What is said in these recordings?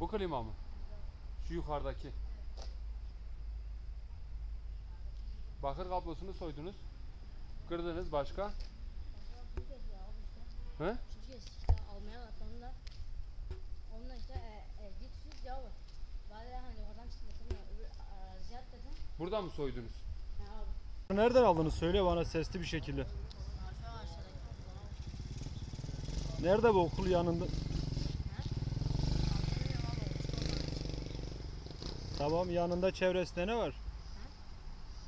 Bu klima mı? Şu yukarıdaki. Bakır kablosunu soydunuz. Kırdınız başka? He? Dedim. Buradan mı soydunuz? Nereden aldınız söyle bana sesli bir şekilde. Nerede bu okul yanında? Tamam yanında çevresinde ne var?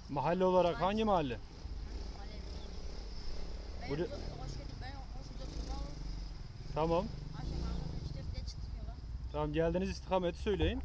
Mahalle olarak hangi mahalle? Ben Buraya-. Tamam. Tamam geldiğiniz istikameti söyleyin.